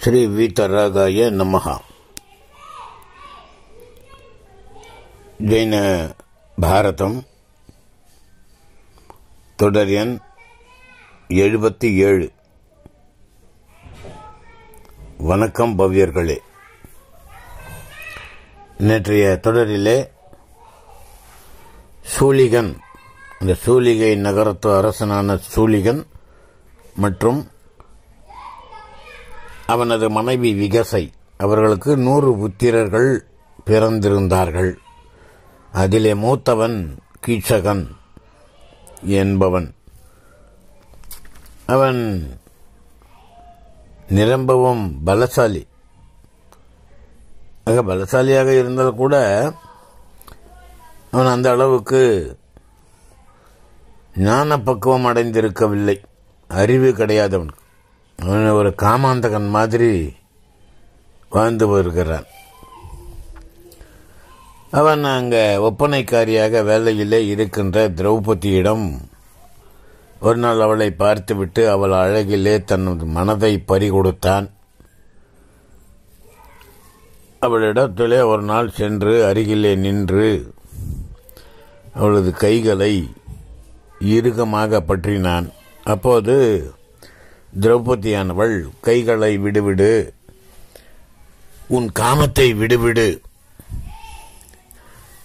ஸ்ரீ வீத்தராகாய நமஹா. ஜெயின பாரதம் தொடர் எண் எழுபத்தி ஏழு. வணக்கம் பவ்யர்களே. நேற்றைய தொடரிலே சூலிகன் இந்த சூலிகை நகரத்து அரசனான சூலிகன் மற்றும் அவனது மனைவி விகசை. அவர்களுக்கு நூறு புத்திரர்கள் பிறந்திருந்தார்கள். அதிலே மூத்தவன் கீச்சகன் என்பவன். அவன் நிரம்பவும் பலசாலி. ஆக பலசாலியாக இருந்தால் கூட அவன் அந்த அளவுக்கு ஞான பக்குவம் அடைந்திருக்கவில்லை. அறிவு கிடையாது அவனுக்கு அவன் ஒரு காமாந்தகன் மாதிரி வாழ்ந்து வருகிறான். அவன் அங்கே ஒப்பனைக்காரியாக வேலையிலே இருக்கின்ற திரௌபதியிடம் ஒரு நாள் அவளை பார்த்துவிட்டு அவள் அழகிலே தனது மனதை பறிகொடுத்தான். அவளிடத்திலே ஒரு நாள் சென்று அருகிலே நின்று அவளது கைகளை இறுகமாக பற்றினான். அப்போது திரௌபதியானவள் கைகளை விடுவிடு. உன் காமத்தை விடுவிடு.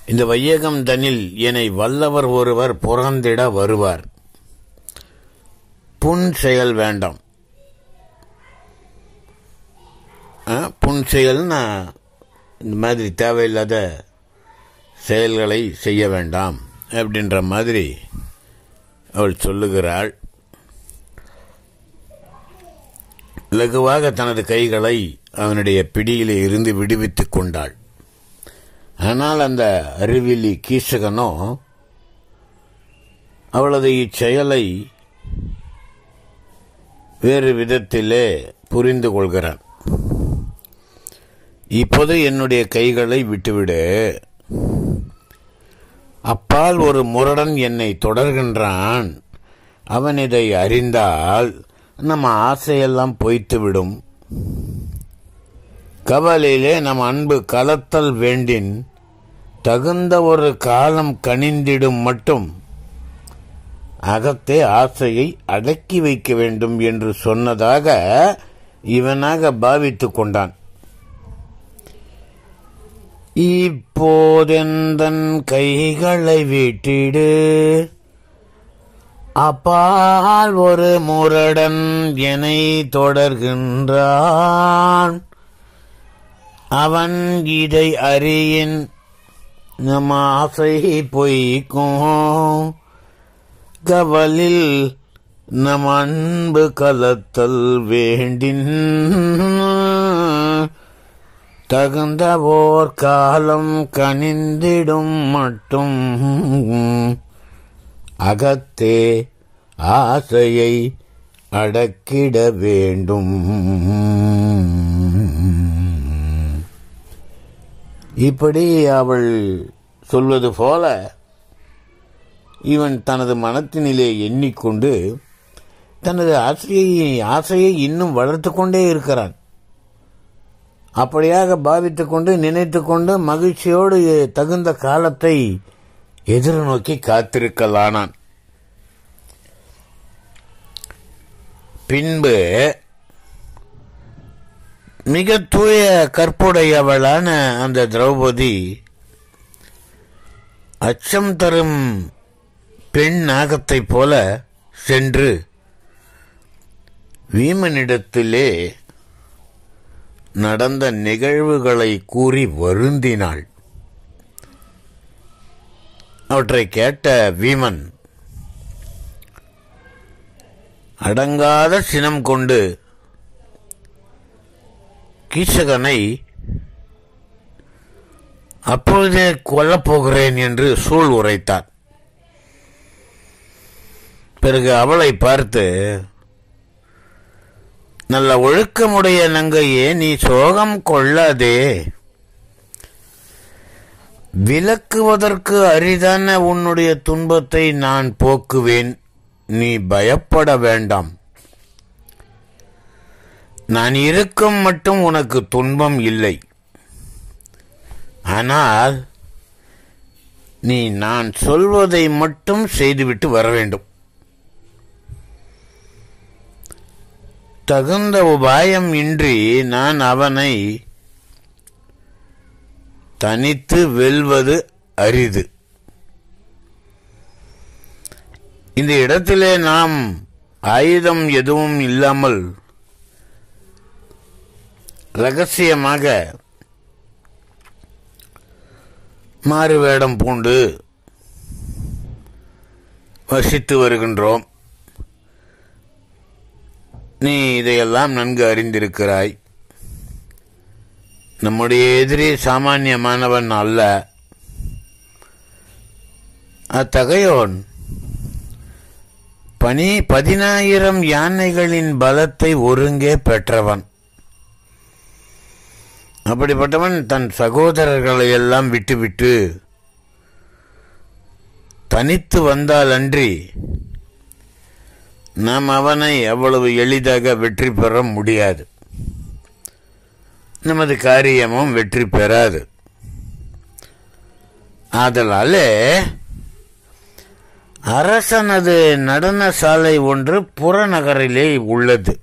இந்த வையகம் தனில் என்னை வல்லவர் ஒருவர் புறந்திட வருவார். புன் செயல் வேண்டாம். புன் செயல்னா இந்த மாதிரி தேவையில்லாத செயல்களை செய்ய வேண்டாம் அப்படின்ற மாதிரி அவள் சொல்லுகிறாள். லகுவாக தனது கைகளை அவனுடைய பிடியிலே இருந்து விடுவித்துக் கொண்டாள். ஆனால் அந்த அறிவிலி கீசகனோ அவளது இச்செயலை வேறு விதத்திலே புரிந்து கொள்கிறான். இப்போது என்னுடைய கைகளை விட்டுவிடு. அப்பால் ஒரு முரடன் என்னை தொடர்கின்றான். அவன் இதை அறிந்தால் நம்ம ஆசையெல்லாம் பொய்த்துவிடும் கவலையிலே நம் அன்பு கலத்தல் வேண்டின் தகுந்த ஒரு காலம் கனிந்திடும் மட்டும் அகத்தே ஆசையை அடக்கி வைக்க வேண்டும் என்று சொன்னதாக இவனாக பாவித்துக் கொண்டான். இப்போதெந்தன் கைகளை வீட்டிடு. அப்பால் ஒரு முரடன் என்னை தொடர்கின்றான். அவன் இதை அறியின் நம் ஆசை பொய்க்கும். கவலில் நம் அன்பு கலத்தல் வேண்டின். தகுந்தவோர் காலம் கனிந்திடும் மட்டும். அகத்தே ஆசையை அடக்கிட வேண்டும். இப்படி அவள் சொல்வது போல இவன் தனது மனத்தினிலே எண்ணிக்கொண்டு தனது ஆசையை ஆசையை இன்னும் வளர்த்து கொண்டே இருக்கிறான். அப்படியாக பாவித்துக்கொண்டு கொண்டு நினைத்து கொண்டு மகிழ்ச்சியோடு தகுந்த காலத்தை எதிர்நோக்கி காத்திருக்கலானான். பின்பு மிக தூய கற்புடையவளான அந்த திரௌபதி அச்சம் தரும் பெண் நாகத்தைப் போல சென்று வீமனிடத்திலே நடந்த நிகழ்வுகளை கூறி வருந்தினாள். அவற்றை கேட்ட வீமன் அடங்காத சினம் கொண்டு கீசகனை அப்பொழுதே கொல்லப் போகிறேன் என்று சூழ் உரைத்தார். பிறகு அவளை பார்த்து நல்ல ஒழுக்கமுடைய நங்கையே நீ சோகம் கொள்ளாதே. விலக்குவதற்கு அரிதான உன்னுடைய துன்பத்தை நான் போக்குவேன். நீ பயப்பட வேண்டாம். நான் இருக்கும் மட்டும் உனக்கு துன்பம் இல்லை. ஆனால் நீ நான் சொல்வதை மட்டும் செய்துவிட்டு வர வேண்டும். தகுந்த உபாயம் இன்றி நான் அவனை தனித்து வெல்வது அரிது. இந்த இடத்திலே நாம் ஆயுதம் எதுவும் இல்லாமல் ரகசியமாக மாறு வேடம் பூண்டு வசித்து வருகின்றோம். நீ இதையெல்லாம் நன்கு அறிந்திருக்கிறாய். நம்முடைய எதிரி சாமானியமானவன் அல்ல. அத்தகையோன் பனி பதினாயிரம் யானைகளின் பலத்தை ஒருங்கே பெற்றவன். அப்படிப்பட்டவன் தன் சகோதரர்களை எல்லாம் விட்டுவிட்டு தனித்து வந்தால் அன்றி நாம் அவனை அவ்வளவு எளிதாக வெற்றி பெற முடியாது. நமது காரியமும் வெற்றி பெறாது. ஆதலாலே அரசனது நடன சாலை ஒன்று புறநகரிலே உள்ளது.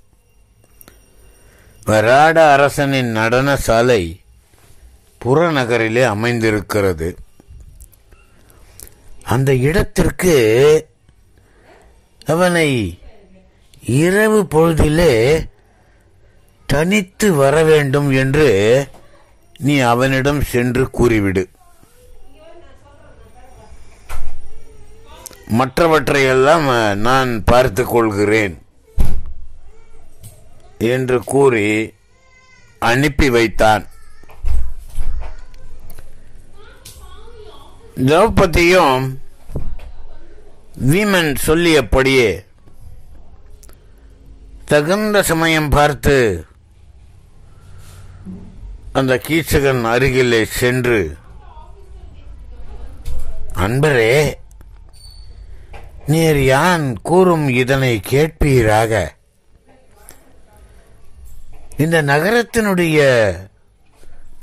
வராட அரசனின் நடன சாலை புறநகரிலே அமைந்திருக்கிறது. அந்த இடத்திற்கு அவனை இரவு பொழுதிலே தனித்து வர வேண்டும் என்று நீ அவனிடம் சென்று கூறிவிடு. மற்றவற்றையெல்லாம் நான் பார்த்து கொள்கிறேன் என்று கூறி அனுப்பி வைத்தான். திரௌபதியும் வீமன் சொல்லியபடியே தகுந்த சமயம் பார்த்து அந்த கீச்சகன் அருகிலே சென்று அன்பரே நீர் யான் கூறும் இதனை கேட்பீராக? இந்த நகரத்தினுடைய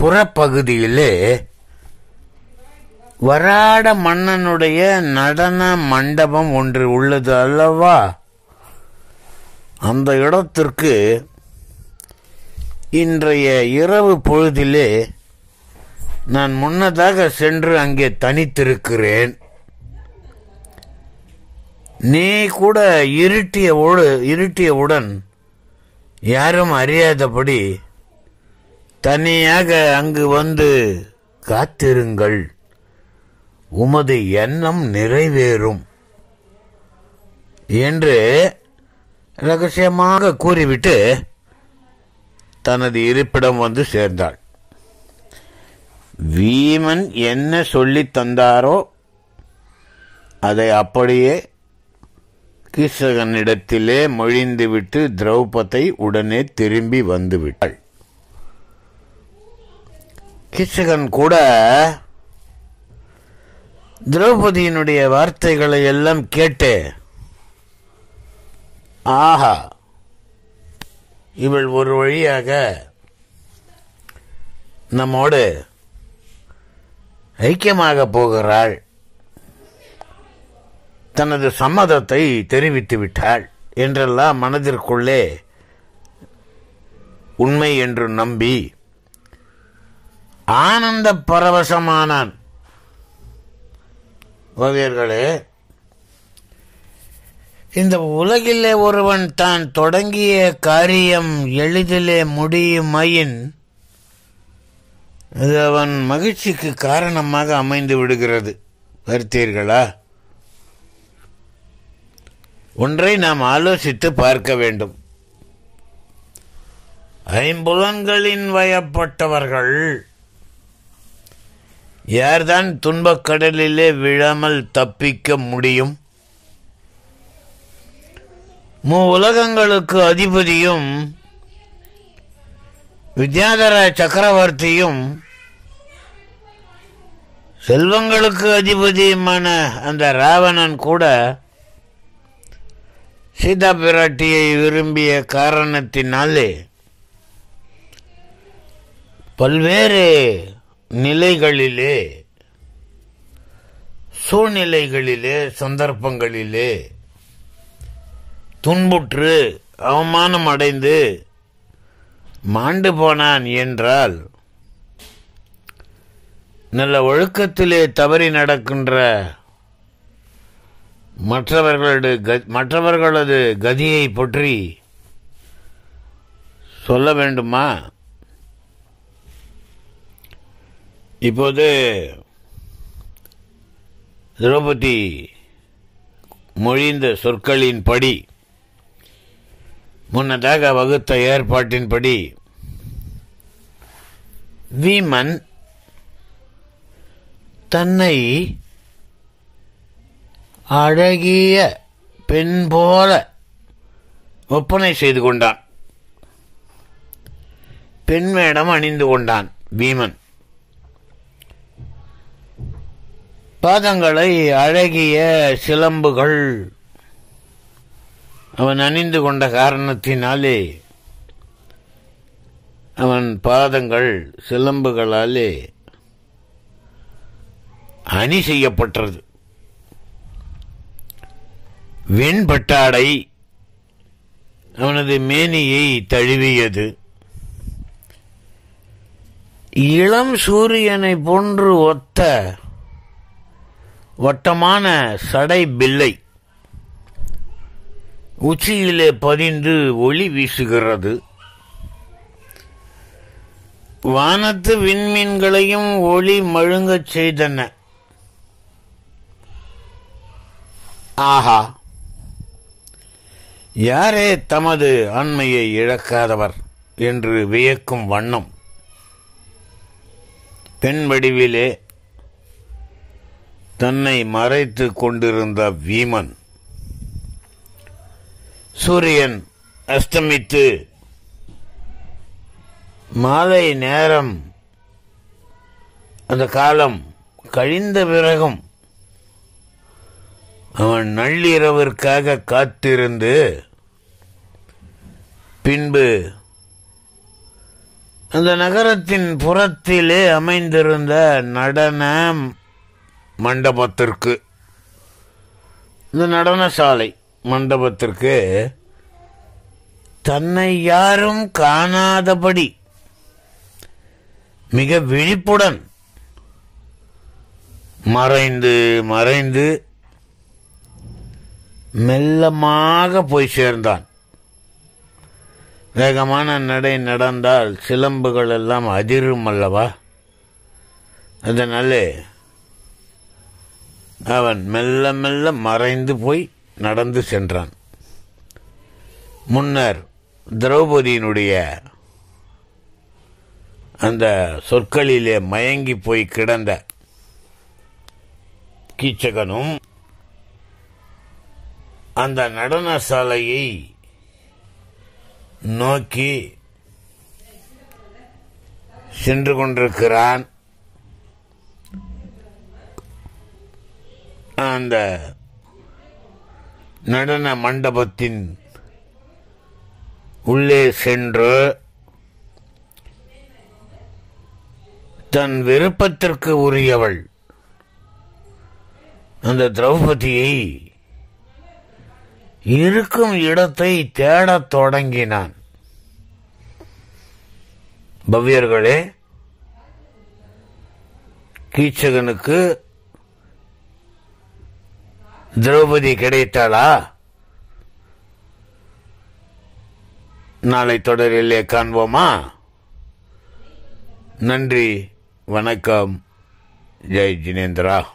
புறப்பகுதியிலே வராட மன்னனுடைய நடன மண்டபம் ஒன்று உள்ளது அல்லவா? அந்த இடத்திற்கு இன்றைய இரவு பொழுதிலே நான் முன்னதாக சென்று அங்கே தனித்திருக்கிறேன். நீ கூட இருட்டிய இருட்டியவுடன் யாரும் அறியாதபடி தனியாக அங்கு வந்து காத்திருங்கள். உமது எண்ணம் நிறைவேறும். என்று ரகசியமாக கூறிவிட்டு தனது இருப்பிடம் வந்து சேர்ந்தாள். வீமன் என்ன சொல்லி தந்தாரோ அதை அப்படியே கீசகனிடத்திலே மொழிந்துவிட்டு திரௌபதை உடனே திரும்பி வந்துவிட்டாள். கீசகன் கூட திரௌபதியினுடைய வார்த்தைகளை எல்லாம் கேட்டு ஆஹா இவள் ஒரு வழியாக நம்மோடு ஐக்கியமாக போகிறாள். தனது சம்மதத்தை தெரிவித்து விட்டாள் என்றெல்லாம் மனதிற்குள்ளே உண்மை என்று நம்பி ஆனந்த பரவசமானான். ஓவியர்களே இந்த உலகிலே ஒருவன் தான் தொடங்கிய காரியம் எளிதிலே முடியுமையின் அது அவன் மகிழ்ச்சிக்கு காரணமாக அமைந்து விடுகிறது. பார்த்தீர்களா? ஒன்றை நாம் ஆலோசித்து பார்க்க வேண்டும். ஐம்புலன்களின் வயப்பட்டவர்கள் யார்தான் துன்பக்கடலிலே விழாமல் தப்பிக்க முடியும்? மூ உலகங்களுக்கு அதிபதியும் வித்யாதர சக்கரவர்த்தியும் செல்வங்களுக்கு அதிபதியுமான அந்த ராவணன் கூட சீதா பிராட்டியை விரும்பிய காரணத்தினாலே பல்வேறு நிலைகளிலே சூழ்நிலைகளிலே சந்தர்ப்பங்களிலே துன்புற்று அவமானம் அடைந்து மாண்டு போனான் என்றால் நல்ல ஒழுக்கத்திலே தவறி நடக்கின்ற மற்றவர்களது க- மற்றவர்களது கதியை பற்றி சொல்ல வேண்டுமா? இப்போது திரௌபதி மொழிந்த சொற்களின்படி முன்னதாக வகுத்த ஏற்பாட்டின்படி வீமன் தன்னை அழகிய பெண் போல ஒப்பனை செய்து கொண்டான். பெண் வேடம் அணிந்து கொண்டான் பீமன் பாதங்களை அழகிய சிலம்புகள் அவன் அணிந்து கொண்ட காரணத்தினாலே அவன் பாதங்கள் சிலம்புகளாலே அணி செய்யப்பட்டது. வெண்பட்டாடை அவனது மேனியை தழுவியது. இளம் சூரியனை போன்று ஒத்த வட்டமான சடை பில்லை உச்சியிலே பதிந்து ஒளி வீசுகிறது. வானத்து விண்மீன்களையும் ஒளி மழுங்கச் செய்தன. ஆஹா. யாரே தமது ஆண்மையை இழக்காதவர் என்று வியக்கும் வண்ணம். பெண் வடிவிலே தன்னை மறைத்து கொண்டிருந்த வீமன். சூரியன் அஸ்தமித்து மாலை நேரம் அந்த காலம் கழிந்த பிறகும் அவன் நள்ளிரவிற்காக காத்திருந்து பின்பு அந்த நகரத்தின் புறத்திலே அமைந்திருந்த நடன மண்டபத்திற்கு இந்த நடன சாலை மண்டபத்திற்கு தன்னை யாரும் காணாதபடி மிக விழிப்புடன் மறைந்து மறைந்து மெல்லமாக போய் சேர்ந்தான். வேகமான நடை நடந்தால் சிலம்புகள் எல்லாம் அதிரும் அல்லவா? அதனாலே அவன் மெல்ல மெல்ல மறைந்து போய் நடந்து சென்றான். முன்னர் திரௌபதியினுடைய அந்த சொற்களிலே மயங்கி போய் கிடந்த கீச்சகனும் அந்த நடன சாலையை நோக்கி சென்று கொண்டிருக்கிறான். அந்த நடன மண்டபத்தின் உள்ளே சென்று தன் விருப்பத்திற்கு உரியவள் அந்த திரௌபதியை இருக்கும் இடத்தை தேடத் தொடங்கினான். பவ்யர்களே கீச்சகனுக்கு திரௌபதி கிடைத்தாளா? நாளை தொடரிலே காண்போமா? நன்றி வணக்கம். ஜெய் ஜினேந்திரா.